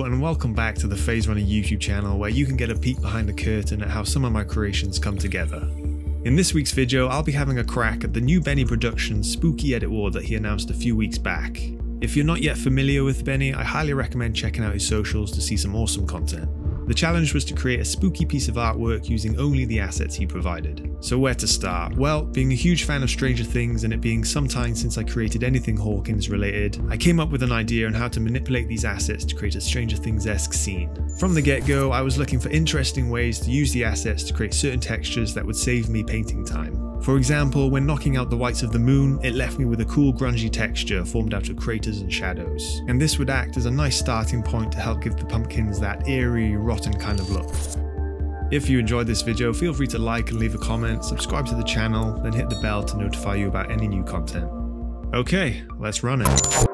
And welcome back to the PhaseRunner YouTube channel where you can get a peek behind the curtain at how some of my creations come together. In this week's video I'll be having a crack at the new Benny Productions spooky edit war that he announced a few weeks back. If you're not yet familiar with Benny, I highly recommend checking out his socials to see some awesome content. The challenge was to create a spooky piece of artwork using only the assets he provided. So where to start? Well, being a huge fan of Stranger Things and it being some time since I created anything Hawkins related, I came up with an idea on how to manipulate these assets to create a Stranger Things-esque scene. From the get-go, I was looking for interesting ways to use the assets to create certain textures that would save me painting time. For example, when knocking out the whites of the moon, it left me with a cool grungy texture formed out of craters and shadows. And this would act as a nice starting point to help give the pumpkins that eerie, rotten kind of look. If you enjoyed this video, feel free to like and leave a comment, subscribe to the channel, then hit the bell to notify you about any new content. Okay, let's run it.